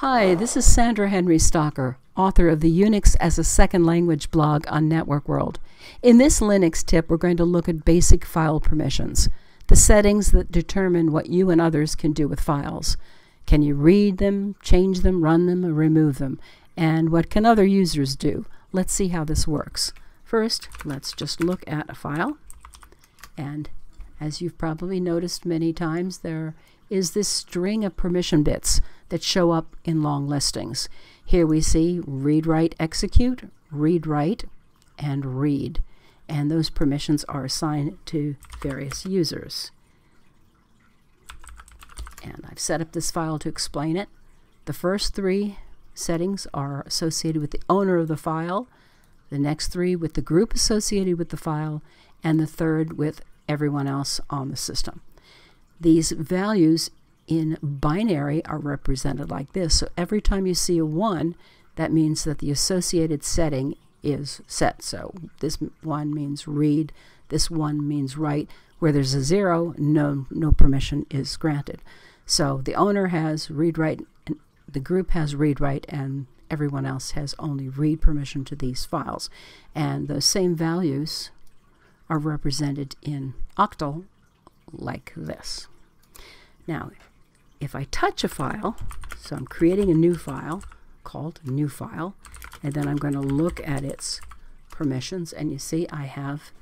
Hi, this is Sandra Henry Stocker, author of the Unix as a Second Language blog on Network World. In this Linux tip, we're going to look at basic file permissions, the settings that determine what you and others can do with files. Can you read them, change them, run them, or remove them? And what can other users do? Let's see how this works. First, let's just look at a file. And as you've probably noticed many times, there is this string of permission bits that show up in long listings. Here we see read, write, execute, read, write, and read. And those permissions are assigned to various users. And I've set up this file to explain it. The first three settings are associated with the owner of the file, the next three with the group associated with the file, and the third with everyone else on the system. These values in binary are represented like this. So every time you see a 1, that means that the associated setting is set. So this one means read, this one means write. Where there's a 0, no, no permission is granted. So the owner has read, write, and the group has read, write, and everyone else has only read permission to these files. And those same values are represented in octal like this. Now, if I touch a file, so I'm creating a new file called new file, and then I'm going to look at its permissions, and you see I have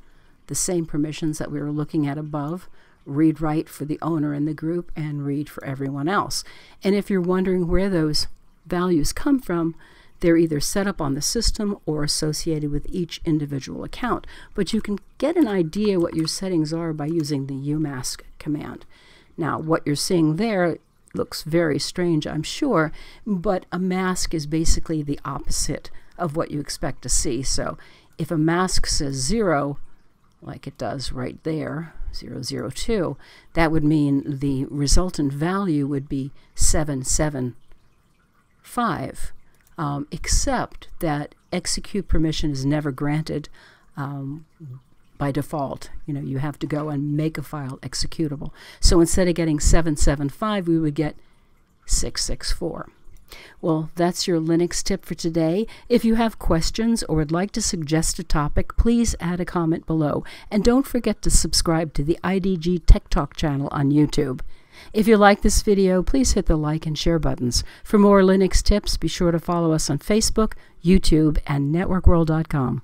the same permissions that we were looking at above, read write for the owner in the group, and read for everyone else. And if you're wondering where those values come from, they're either set up on the system or associated with each individual account. But you can get an idea what your settings are by using the umask command. Now, what you're seeing there looks very strange, I'm sure, but umask is basically the opposite of what you expect to see. So if umask says zero, like it does right there, 002, that would mean the resultant value would be 775, um, except that execute permission is never granted um, by default. You know, you have to go and make a file executable. So instead of getting 775, we would get 664. Well, that's your Linux tip for today. If you have questions or would like to suggest a topic, please add a comment below. And don't forget to subscribe to the IDG Tech Talk channel on YouTube. If you like this video, please hit the like and share buttons. For more Linux tips, be sure to follow us on Facebook, YouTube, and networkworld.com.